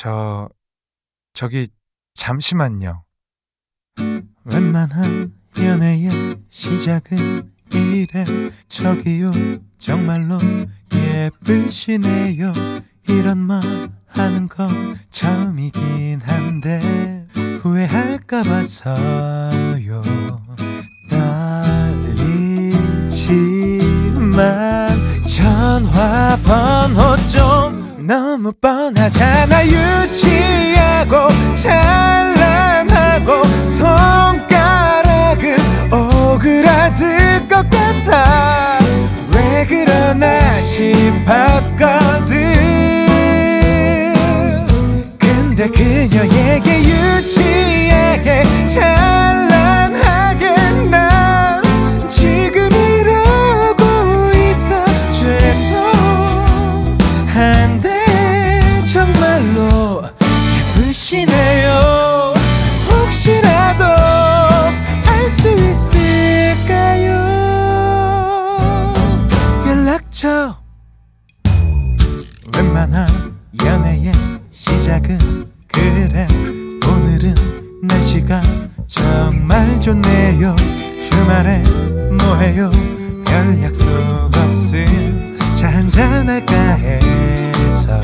저 저기 잠시만요. 웬만한 연애의 시작은 이래. 저기요 정말로 예쁘시네요. 이런 말 하는 거 처음이긴 한데 후회할까 봐서요. 떨리지만 전화 번호 좀 너무 뻔하잖아 유 근데 그녀에게 유치하게 찬란하게 난 지금 이러고 있다. 죄송한데 정말로 예쁘시네요. 혹시라도 알 수 있을까요? 연락처. 웬만한 연애의 시작은 그래 오늘은 날씨가 정말 좋네요. 주말에 뭐해요? 별 약속 없음. 차 한잔 할까 해서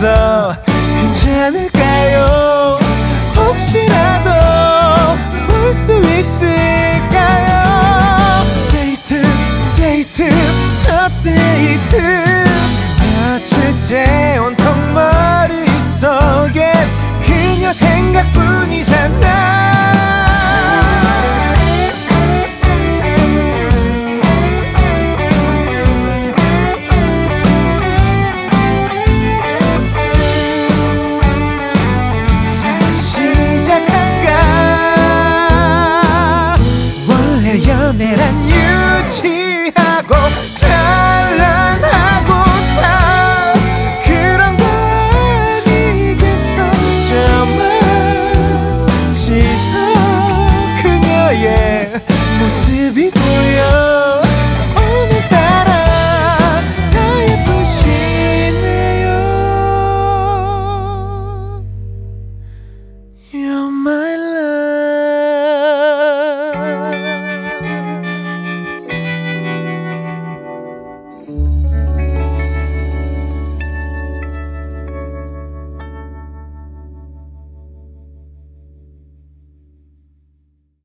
더 괜찮을까요? 혹시라도 볼 수 있을까요? 데이트 데이트 첫 데이트